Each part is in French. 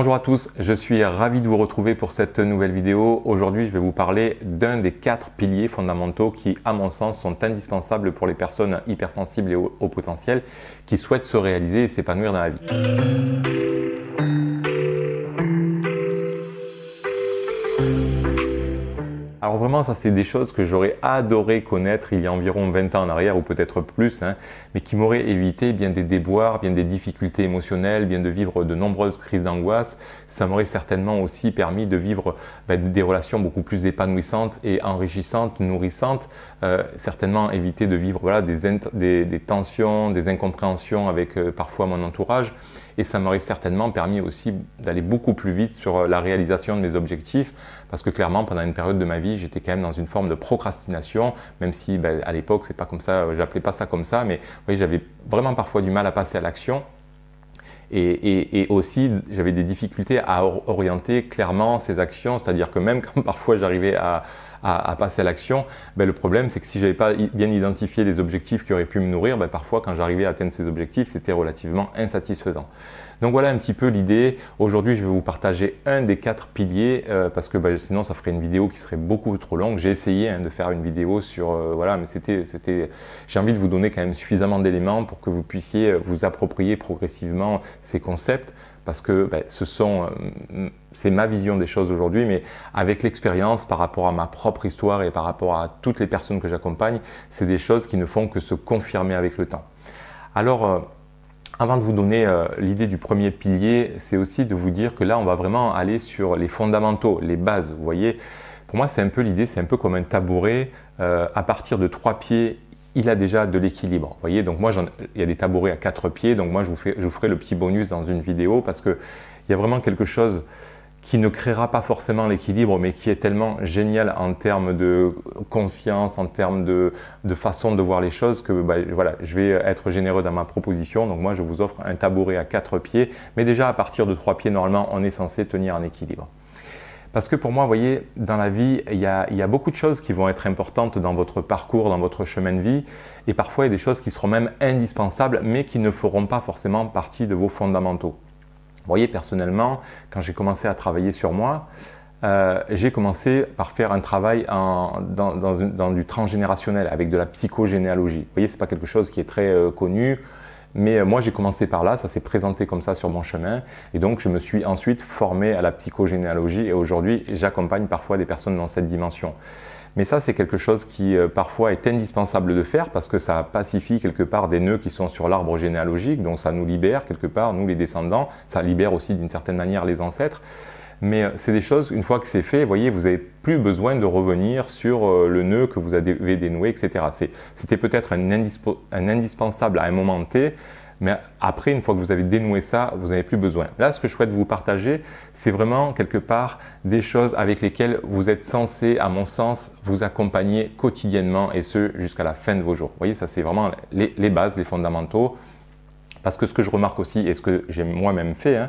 Bonjour à tous, je suis ravi de vous retrouver pour cette nouvelle vidéo. Aujourd'hui, je vais vous parler d'un des quatre piliers fondamentaux qui, à mon sens, sont indispensables pour les personnes hypersensibles et au, potentiel qui souhaitent se réaliser et s'épanouir dans la vie. Alors vraiment, ça c'est des choses que j'aurais adoré connaître il y a environ 20 ans en arrière ou peut-être plus, hein, mais qui m'auraient évité bien des déboires, bien des difficultés émotionnelles, bien de vivre de nombreuses crises d'angoisse. Ça m'aurait certainement aussi permis de vivre ben, des relations beaucoup plus épanouissantes et enrichissantes, nourrissantes. Euh, certainement éviter de vivre voilà, des, des, tensions, des incompréhensions avec euh, parfois mon entourage. Et ça m'aurait certainement permis aussi d'aller beaucoup plus vite sur la réalisation de mes objectifs parce que clairement pendant une période de ma vie j'étais quand même dans une forme de procrastination même si ben, à l'époque c'est pas comme ça euh, j'appelais pas ça comme ça mais oui, j'avais vraiment parfois du mal à passer à l'action. Et, et, et, aussi, j'avais des difficultés à orienter clairement ces actions, c'est-à-dire que même quand parfois j'arrivais à, à, passer à l'action, ben le problème c'est que si j'avais pas bien identifié les objectifs qui auraient pu me nourrir, ben parfois quand j'arrivais à atteindre ces objectifs, c'était relativement insatisfaisant. Donc voilà un petit peu l'idée. Aujourd'hui, je vais vous partager un des quatre piliers euh, parce que bah, sinon, ça ferait une vidéo qui serait beaucoup trop longue. J'ai essayé hein, de faire une vidéo sur euh, voilà, mais c'était. J'ai envie de vous donner quand même suffisamment d'éléments pour que vous puissiez euh, vous approprier progressivement ces concepts parce que ce sont, c'est ma vision des choses aujourd'hui, mais avec l'expérience par rapport à ma propre histoire et par rapport à toutes les personnes que j'accompagne, c'est des choses qui ne font que se confirmer avec le temps. Alors avant de vous donner euh, l'idée du premier pilier, c'est aussi de vous dire que là, on va vraiment aller sur les fondamentaux, les bases. Vous voyez, pour moi, c'est un peu l'idée, c'est un peu comme un tabouret. Euh, à partir de trois pieds, il a déjà de l'équilibre. Vous voyez, donc moi, il y a des tabourets à quatre pieds. Donc moi, je vous, je vous ferai le petit bonus dans une vidéo parce que il y a vraiment quelque chose qui ne créera pas forcément l'équilibre, mais qui est tellement génial en termes de conscience, en termes de, façon de voir les choses, que bah, voilà, je vais être généreux dans ma proposition. Donc moi, je vous offre un tabouret à quatre pieds, mais déjà à partir de trois pieds, normalement, on est censé tenir un équilibre. Parce que pour moi, vous voyez, dans la vie, il y, a, il y, a, beaucoup de choses qui vont être importantes dans votre parcours, dans votre chemin de vie, et parfois il y a des choses qui seront même indispensables, mais qui ne feront pas forcément partie de vos fondamentaux. Voyez, personnellement, quand j'ai commencé à travailler sur moi, euh, j'ai commencé par faire un travail dans, dans, du transgénérationnel avec de la psychogénéalogie. Vous voyez, c'est pas quelque chose qui est très euh, connu, mais euh, moi j'ai commencé par là, ça s'est présenté comme ça sur mon chemin, et donc je me suis ensuite formé à la psychogénéalogie, et aujourd'hui j'accompagne parfois des personnes dans cette dimension. Mais ça, c'est quelque chose qui euh, parfois est indispensable de faire parce que ça pacifie quelque part des nœuds qui sont sur l'arbre généalogique, donc ça nous libère quelque part, nous les descendants, ça libère aussi d'une certaine manière les ancêtres. Mais euh, c'est des choses, une fois que c'est fait, vous voyez, vous n'avez plus besoin de revenir sur euh, le nœud que vous avez dénoué, etc. C'était peut-être un, indispensable à un moment T, mais après, une fois que vous avez dénoué ça, vous n'avez plus besoin. Là, ce que je souhaite vous partager, c'est vraiment quelque part des choses avec lesquelles vous êtes censé, à mon sens, vous accompagner quotidiennement et ce, jusqu'à la fin de vos jours. Vous voyez, ça c'est vraiment les, les, bases, les fondamentaux. Parce que ce que je remarque aussi, et ce que j'ai moi-même fait, hein,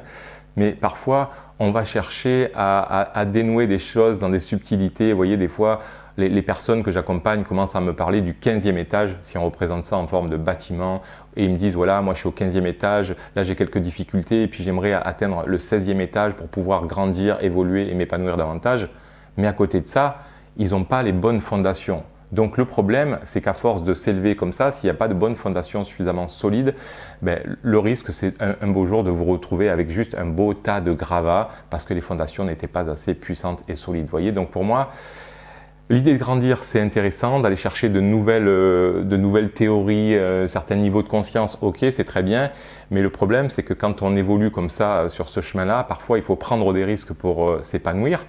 mais parfois, on va chercher à, à, à, dénouer des choses dans des subtilités. Vous voyez, des fois, les, personnes que j'accompagne commencent à me parler du 15e étage, si on représente ça en forme de bâtiment, et ils me disent, voilà, moi je suis au 15e étage, là j'ai quelques difficultés, et puis j'aimerais atteindre le 16e étage pour pouvoir grandir, évoluer et m'épanouir davantage. Mais à côté de ça, ils n'ont pas les bonnes fondations. Donc le problème, c'est qu'à force de s'élever comme ça, s'il n'y a pas de bonne fondation suffisamment solide, ben, le risque, c'est un, beau jour de vous retrouver avec juste un beau tas de gravats parce que les fondations n'étaient pas assez puissantes et solides. Voyez, donc pour moi, L'idée de grandir, c'est intéressant, d'aller chercher de nouvelles, euh, de nouvelles théories, euh, certains niveaux de conscience, ok, c'est très bien, mais le problème, c'est que quand on évolue comme ça euh, sur ce chemin-là, parfois il faut prendre des risques pour s'épanouir,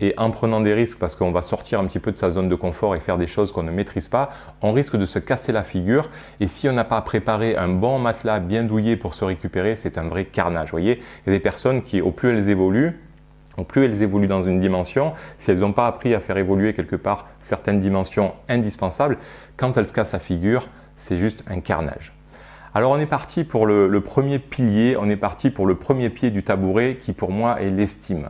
et en prenant des risques, parce qu'on va sortir un petit peu de sa zone de confort et faire des choses qu'on ne maîtrise pas, on risque de se casser la figure, et si on n'a pas préparé un bon matelas bien douillé pour se récupérer, c'est un vrai carnage, vous voyez Il y a des personnes qui, au plus elles évoluent, plus elles évoluent dans une dimension, si elles n'ont pas appris à faire évoluer quelque part certaines dimensions indispensables, quand elles se cassent la figure, c'est juste un carnage. Alors on est parti pour le, le, premier pilier, on est parti pour le premier pied du tabouret qui pour moi est l'estime.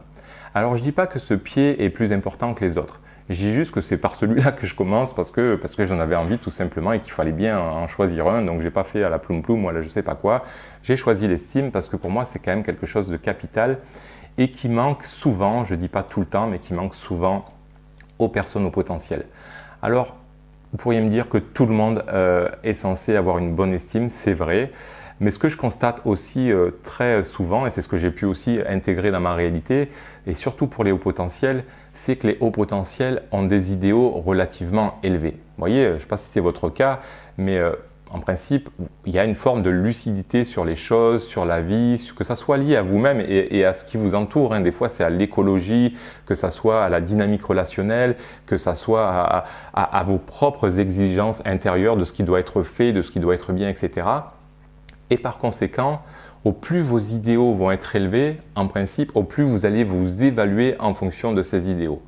Alors je dis pas que ce pied est plus important que les autres. Je dis juste que c'est par celui-là que je commence parce que, parce que j'en avais envie tout simplement et qu'il fallait bien en choisir un. Donc j'ai pas fait à la ploum ploum, moi là je sais pas quoi. J'ai choisi l'estime parce que pour moi c'est quand même quelque chose de capital et qui manque souvent, je dis pas tout le temps, mais qui manque souvent aux personnes au potentiel. Alors, vous pourriez me dire que tout le monde euh, est censé avoir une bonne estime, c'est vrai. Mais ce que je constate aussi euh, très souvent, et c'est ce que j'ai pu aussi intégrer dans ma réalité, et surtout pour les hauts potentiels, c'est que les hauts potentiels ont des idéaux relativement élevés. Vous voyez, je ne sais pas si c'est votre cas, mais euh, en principe, il y a une forme de lucidité sur les choses, sur la vie, que ça soit lié à vous-même et, à ce qui vous entoure. Hein. Des fois, c'est à l'écologie, que ça soit à la dynamique relationnelle, que ça soit à, à, vos propres exigences intérieures de ce qui doit être fait, de ce qui doit être bien, etc. Et par conséquent, au plus vos idéaux vont être élevés, en principe, au plus vous allez vous évaluer en fonction de ces idéaux.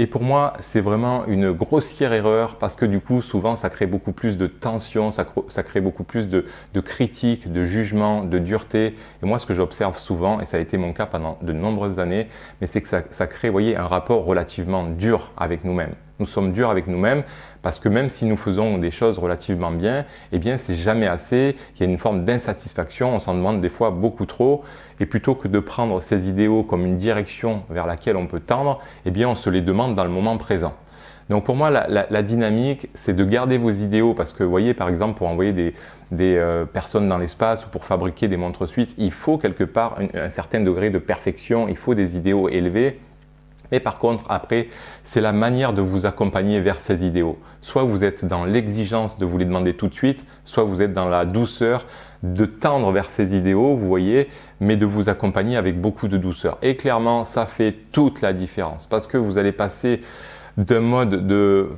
Et pour moi, c'est vraiment une grossière erreur parce que du coup, souvent, ça crée beaucoup plus de tension, ça, crée beaucoup plus de, critiques, de jugements, de dureté. Et moi, ce que j'observe souvent, et ça a été mon cas pendant de nombreuses années, mais c'est que ça, ça crée, voyez, un rapport relativement dur avec nous-mêmes nous sommes durs avec nous-mêmes parce que même si nous faisons des choses relativement bien, eh bien c'est jamais assez, il y a une forme d'insatisfaction, on s'en demande des fois beaucoup trop et plutôt que de prendre ces idéaux comme une direction vers laquelle on peut tendre, eh bien on se les demande dans le moment présent. Donc pour moi, la, dynamique, c'est de garder vos idéaux parce que vous voyez, par exemple, pour envoyer des, euh, personnes dans l'espace ou pour fabriquer des montres suisses, il faut quelque part un certain degré de perfection, il faut des idéaux élevés. Mais par contre, après, c'est la manière de vous accompagner vers ces idéaux. Soit vous êtes dans l'exigence de vous les demander tout de suite, soit vous êtes dans la douceur de tendre vers ces idéaux, vous voyez, mais de vous accompagner avec beaucoup de douceur. Et clairement, ça fait toute la différence parce que vous allez passer d'un mode de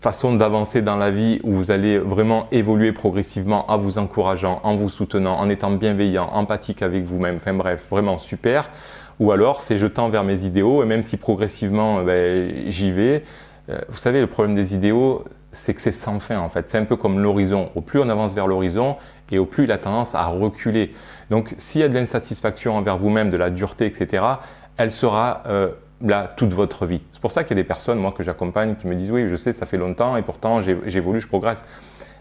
façon d'avancer dans la vie où vous allez vraiment évoluer progressivement en vous encourageant, en vous soutenant, en étant bienveillant, empathique avec vous-même. Enfin bref, vraiment super ou alors c'est je tends vers mes idéaux et même si progressivement euh, ben, j'y vais, euh, vous savez le problème des idéaux c'est que c'est sans fin en fait, c'est un peu comme l'horizon, au plus on avance vers l'horizon et au plus il a tendance à reculer. Donc s'il y a de l'insatisfaction envers vous-même, de la dureté, etc., elle sera euh, là toute votre vie. C'est pour ça qu'il y a des personnes, moi, que j'accompagne, qui me disent oui, je sais, ça fait longtemps et pourtant j'évolue, je progresse.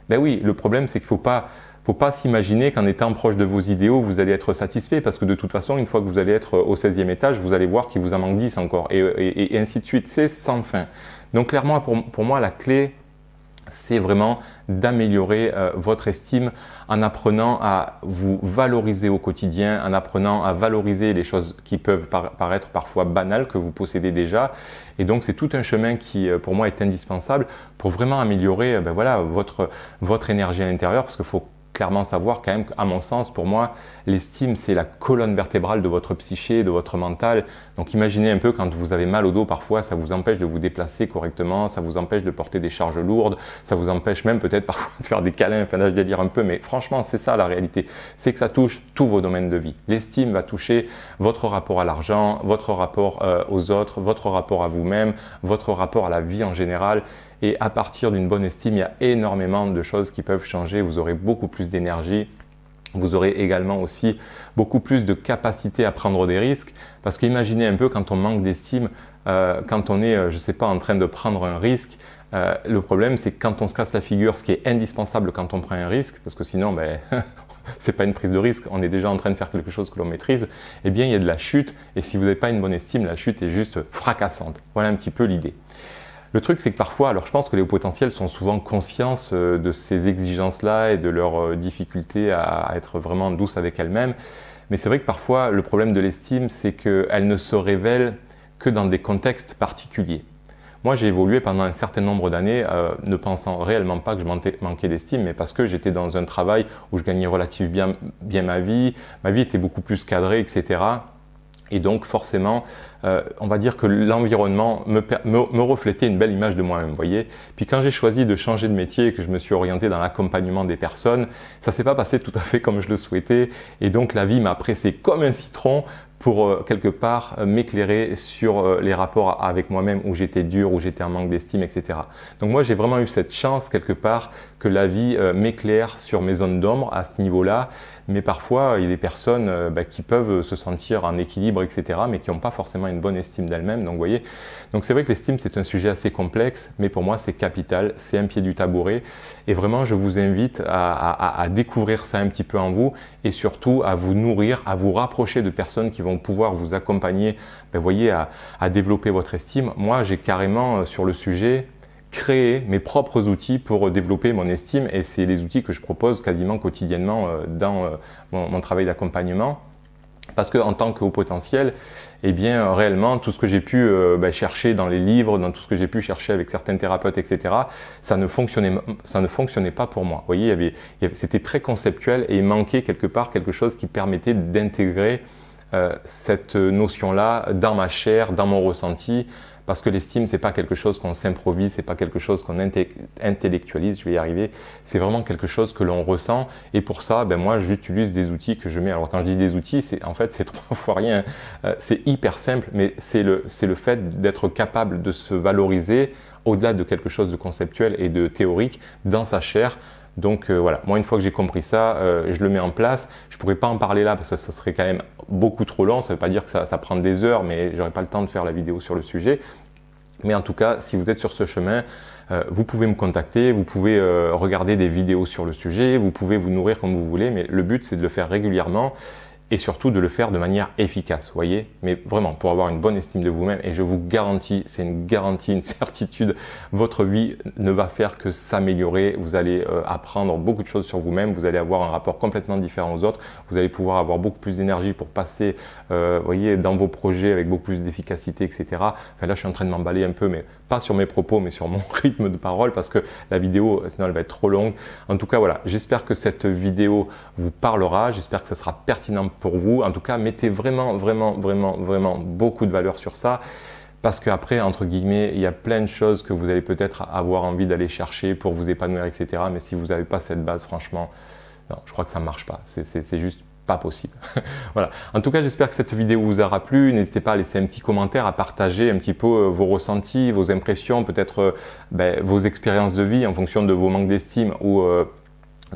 Ben oui, le problème c'est qu'il ne faut pas faut pas s'imaginer qu'en étant proche de vos idéaux, vous allez être satisfait parce que de toute façon, une fois que vous allez être au 16e étage, vous allez voir qu'il vous en manque 10 encore et, ainsi de suite. C'est sans fin. Donc clairement, pour, moi, la clé, c'est vraiment d'améliorer euh, votre estime en apprenant à vous valoriser au quotidien, en apprenant à valoriser les choses qui peuvent paraître parfois banales que vous possédez déjà. Et donc c'est tout un chemin qui euh, pour moi est indispensable pour vraiment améliorer euh, ben voilà, votre, votre énergie à l'intérieur parce qu'il faut clairement savoir quand même qu'à mon sens, pour moi, l'estime, c'est la colonne vertébrale de votre psyché, de votre mental. Donc imaginez un peu quand vous avez mal au dos, parfois, ça vous empêche de vous déplacer correctement, ça vous empêche de porter des charges lourdes, ça vous empêche même peut-être parfois de faire des câlins, enfin là je délire un peu, mais franchement, c'est ça la réalité. C'est que ça touche tous vos domaines de vie. L'estime va toucher votre rapport à l'argent, votre rapport euh, aux autres, votre rapport à vous-même, votre rapport à la vie en général. Et à partir d'une bonne estime, il y a énormément de choses qui peuvent changer. Vous aurez beaucoup plus d'énergie. Vous aurez également aussi beaucoup plus de capacité à prendre des risques. Parce qu'imaginez un peu quand on manque d'estime, euh, quand on est, euh, je ne sais pas, en train de prendre un risque, euh, le problème c'est que quand on se casse la figure, ce qui est indispensable quand on prend un risque, parce que sinon, ben, c'est pas une prise de risque, on est déjà en train de faire quelque chose que l'on maîtrise, eh bien il y a de la chute. Et si vous n'avez pas une bonne estime, la chute est juste fracassante. Voilà un petit peu l'idée. Le truc, c'est que parfois, alors je pense que les hauts potentiels sont souvent conscients euh, de ces exigences-là et de leur euh, difficulté à être vraiment douce avec elles-mêmes. Mais c'est vrai que parfois, le problème de l'estime, c'est qu'elle ne se révèle que dans des contextes particuliers. Moi, j'ai évolué pendant un certain nombre d'années, euh, ne pensant réellement pas que je manquais d'estime, mais parce que j'étais dans un travail où je gagnais relativement bien ma vie, ma vie était beaucoup plus cadrée, etc. Et donc forcément, euh, on va dire que l'environnement me, reflétait une belle image de moi-même, voyez. Puis quand j'ai choisi de changer de métier et que je me suis orienté dans l'accompagnement des personnes, ça s'est pas passé tout à fait comme je le souhaitais. Et donc la vie m'a pressé comme un citron pour euh, quelque part euh, m'éclairer sur les rapports avec moi-même où j'étais dur, où j'étais en manque d'estime, etc. Donc moi j'ai vraiment eu cette chance quelque part que la vie m'éclaire sur mes zones d'ombre à ce niveau-là mais parfois il y a des personnes euh, bah, qui peuvent se sentir en équilibre, etc., mais qui n'ont pas forcément une bonne estime d'elles-mêmes. Donc, vous voyez, donc c'est vrai que l'estime c'est un sujet assez complexe, mais pour moi c'est capital, c'est un pied du tabouret, et vraiment je vous invite à, découvrir ça un petit peu en vous, et surtout à vous nourrir, à vous rapprocher de personnes qui vont pouvoir vous accompagner, ben, voyez, à, à développer votre estime. Moi j'ai carrément euh, sur le sujet créer mes propres outils pour développer mon estime et c'est les outils que je propose quasiment quotidiennement euh, dans euh, mon, travail d'accompagnement. Parce que en tant que haut potentiel, eh bien réellement tout ce que j'ai pu euh, ben, chercher dans les livres, dans tout ce que j'ai pu chercher avec certains thérapeutes, etc., ça ne fonctionnait, ça ne fonctionnait pas pour moi. Vous voyez, il y avait, c'était très conceptuel et il manquait quelque part quelque chose qui permettait d'intégrer cette notion-là dans ma chair, dans mon ressenti, parce que l'estime c'est pas quelque chose qu'on s'improvise, c'est pas quelque chose qu'on intellectualise, je vais y arriver, c'est vraiment quelque chose que l'on ressent. Et pour ça ben moi j'utilise des outils que je mets. Alors quand je dis des outils, c'est en fait c'est trois fois rien, euh, c'est hyper simple mais c'est le c'est le fait d'être capable de se valoriser au-delà de quelque chose de conceptuel et de théorique dans sa chair donc euh, voilà, moi une fois que j'ai compris ça, euh, je le mets en place. Je pourrais pas en parler là parce que ça serait quand même beaucoup trop long. Ça veut pas dire que ça, prend des heures, mais j'aurais pas le temps de faire la vidéo sur le sujet. Mais en tout cas, si vous êtes sur ce chemin, euh, vous pouvez me contacter, vous pouvez regarder des vidéos sur le sujet, vous pouvez vous nourrir comme vous voulez, mais le but c'est de le faire régulièrement et surtout de le faire de manière efficace, voyez. Mais vraiment, pour avoir une bonne estime de vous-même, et je vous garantis, c'est une garantie, une certitude, votre vie ne va faire que s'améliorer, vous allez euh, apprendre beaucoup de choses sur vous-même, vous allez avoir un rapport complètement différent aux autres, vous allez pouvoir avoir beaucoup plus d'énergie pour passer, euh, voyez, dans vos projets avec beaucoup plus d'efficacité, etc. Enfin là, je suis en train de m'emballer un peu, mais sur mes propos, mais sur mon rythme de parole, parce que la vidéo, sinon elle va être trop longue. En tout cas, voilà, j'espère que cette vidéo vous parlera, j'espère que ça sera pertinent pour vous. En tout cas, mettez vraiment, vraiment, vraiment, vraiment beaucoup de valeur sur ça. Parce qu'après, entre guillemets, il y a plein de choses que vous allez peut-être avoir envie d'aller chercher pour vous épanouir, etc. Mais si vous n'avez pas cette base, franchement, non, je crois que ça ne marche pas. C'est juste pas possible. voilà. En tout cas, j'espère que cette vidéo vous aura plu. N'hésitez pas à laisser un petit commentaire, à partager un petit peu euh, vos ressentis, vos impressions, peut-être euh, ben, vos expériences de vie en fonction de vos manques d'estime ou euh,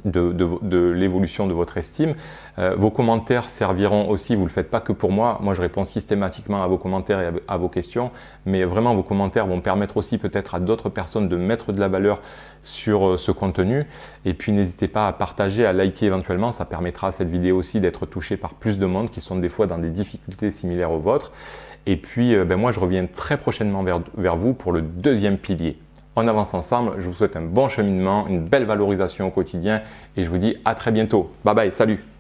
de, l'évolution de votre estime. Euh, vos commentaires serviront aussi, vous ne le faites pas que pour moi, moi je réponds systématiquement à vos commentaires et à, vos questions, mais vraiment vos commentaires vont permettre aussi peut-être à d'autres personnes de mettre de la valeur sur euh, ce contenu. Et puis n'hésitez pas à partager, à liker éventuellement, ça permettra à cette vidéo aussi d'être touchée par plus de monde qui sont des fois dans des difficultés similaires aux vôtres. Et puis euh, ben moi je reviens très prochainement vers vous pour le deuxième pilier on avance ensemble. Je vous souhaite un bon cheminement, une belle valorisation au quotidien et je vous dis à très bientôt. Bye bye, salut